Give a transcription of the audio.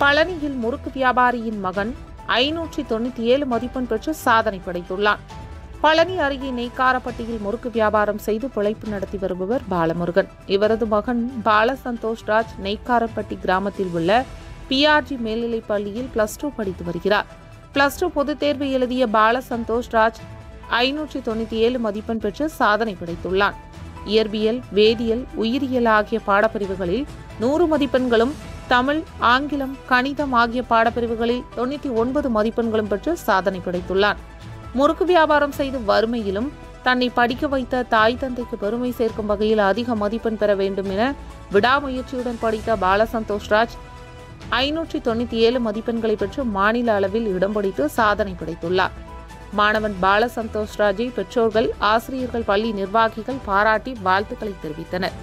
பழனியில் முறுக்கு வியாபாரியின் மகன் ஐநூற்றி தொண்ணூற்றி ஏழு மதிப்பெண் பெற்று சாதனை படைத்துள்ளார். பழனி அருகே நெய்க்காரப்பட்டியில் முறுக்கு வியாபாரம் செய்து பிழைப்பு நடத்தி வருபவர் பாலமுருகன். இவரது மகன் பால சந்தோஷ் ராஜ் நெய்க்காரப்பட்டி கிராமத்தில் உள்ள பிஆர்ஜி மேல்நிலைப் பள்ளியில் பிளஸ் டூ படித்து வருகிறார். பிளஸ் டூ பொதுத் தேர்வு எழுதிய பால சந்தோஷ் ராஜ் ஐநூற்றி தொண்ணூற்றி ஏழு மதிப்பெண் பெற்று சாதனை படைத்துள்ளான் இயற்பியல் வேதியியல் உயிரியல் ஆகிய பாடப்பிரிவுகளில் நூறு மதிப்பெண்களும் தமிழ் ஆங்கிலம் கணிதம் ஆகிய பாடப்பிரிவுகளில் தொண்ணூற்றி ஒன்பது மதிப்பெண்களும் பெற்று சாதனை படைத்துள்ளார். முறுக்கு வியாபாரம் செய்து வறுமையிலும் தன்னை படிக்க வைத்த தாய் தந்தைக்கு பெருமை சேர்க்கும் வகையில் அதிக மதிப்பெண் பெற வேண்டும் என விடாமுயற்சியுடன் படித்த பாலசந்தோஷ் ராஜ் ஐநூற்றி தொண்ணூற்றி ஏழு மதிப்பெண்களை பெற்று மாநில அளவில் இடம் பிடித்து சாதனை படைத்துள்ளார். மாணவன் பால சந்தோஷ் ராஜை பெற்றோர்கள் ஆசிரியர்கள் பள்ளி நிர்வாகிகள் பாராட்டி வாழ்த்துக்களை தெரிவித்தனர்.